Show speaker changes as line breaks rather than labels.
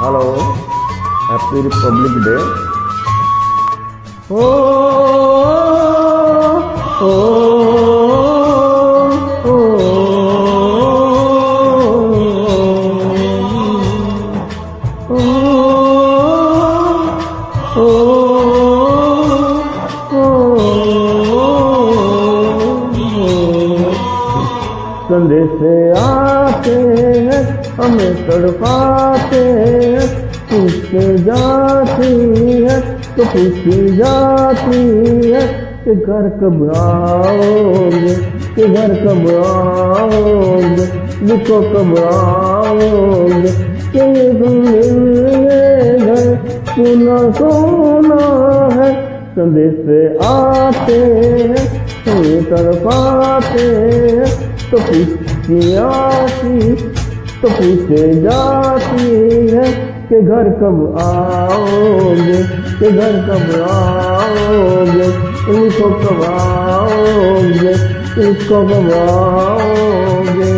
Hello happy republic day oh Oh, oh, oh. संदेश आते हैं, हमें तड़पाते हैं, पूछते जाती है तो पूछी जाती है कि घर कब आओगे, कि घर कब आओगे लिखो कब आओगे, कि ये घर सुना सोना है संदेश आते हैं हमें तड़पाते हैं तो आती तो पूछे जाती है कि घर कब आओगे, कि घर कब आओगे इनको कब आओगे इसको कब आओगे।